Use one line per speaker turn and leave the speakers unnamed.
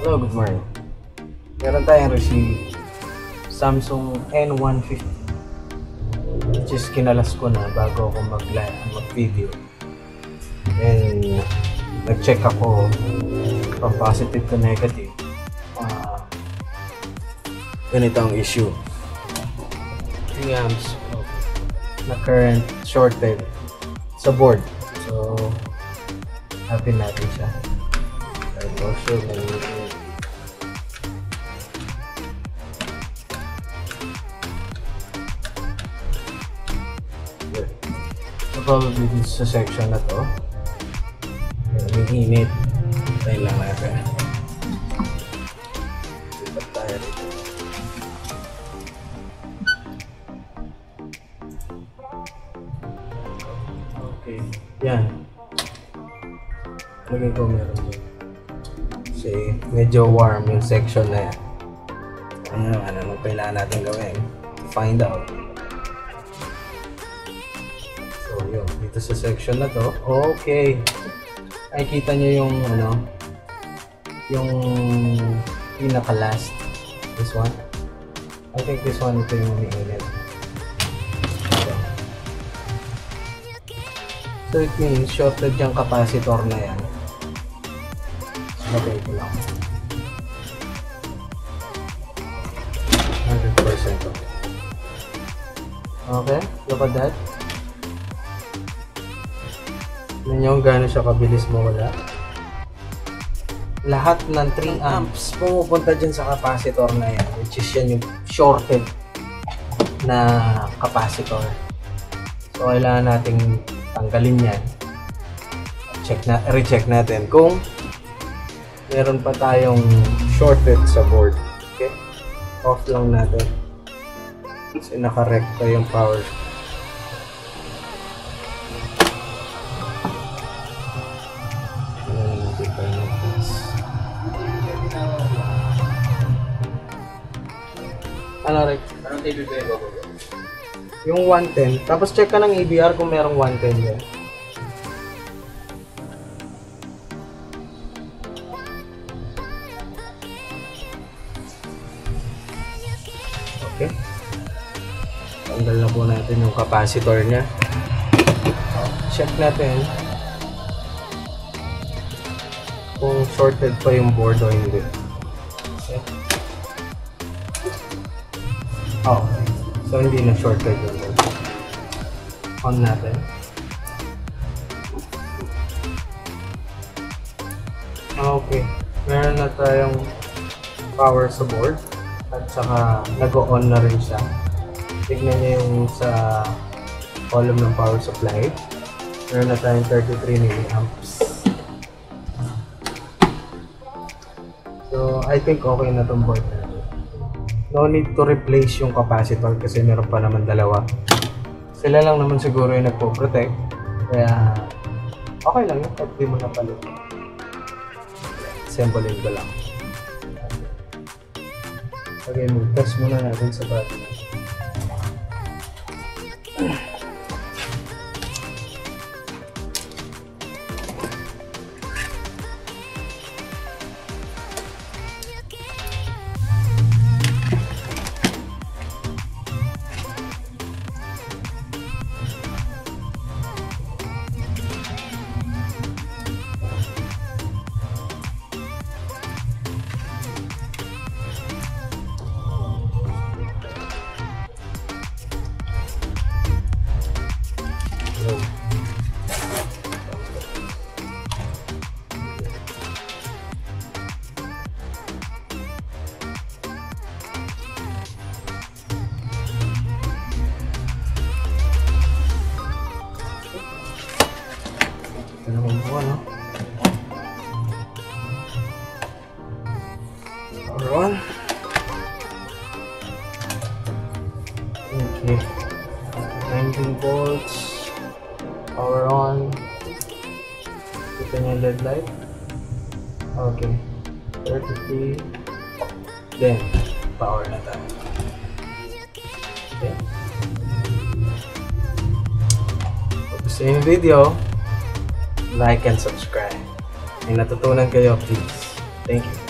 Hello, good morning. Meron tayong receive Samsung N150 which is kinalas ko na bago ako mag mag-video. And nag-check ako from positive to negative. Ah, ganito ang issue. 3 amps na current shorted sa board. So, happy natin siya. And also, probably dito sa section na to, may init. Tayo lang natin. Lipat dito. Okay. Yan. Lagay ko meron dyan. Kasi medyo warm yung section na yan. Ano, ano nung kailangan natin gawin? Find out. Dito sa section na to. Okay. Ay, kita nyo yung, ano, yung pinaka-last. This one. I think this one ito yung umiinit. Ito. So, it means shorted yung capacitor na yan. Lagay ko lang. 100% okay. Okay, look at that. Tignan nyo kung gaano siya kabilis mawala. Lahat ng 3 amps pumupunta dyan sa capacitor na yan, which is yan yung shorted na capacitor. So, kailangan nating tanggalin yan. Check na, recheck natin kung meron pa tayong shorted sa board. Okay? Off lang natin. Kasi nakarekta yung power. Ano, Rex?
Anong table ba yung
Yung 110. Tapos check ka ng EBR kung merong 110 dyan. Okay. Tanggal na po natin yung capacitor niya. Check natin kung shorted pa yung board o hindi. Oh, so hindi na yung board. On natin. Okay. Meron na tayong power sa board at saka nag-on na rin siya. Tignan niyo yung sa column ng power supply. Meron na tayong 33 milliamps. So, I think okay na tong board natin. No need to replace yung capacitor kasi meron pa naman dalawa. Sila lang naman siguro yung nagpo-protect. Kaya, okay lang yun kahit di mo napalit. Assemblein ko lang. Okay, mag-test muna natin sa battery. Ito naman po, ano? Power on. Okay. 19 volts. Power on. Kita niyo yung LED light. Okay. 33. Then, power na tayo. Okay. Kung gusto niyo yung video, like and subscribe. May natutunan kayo, please. Thank you.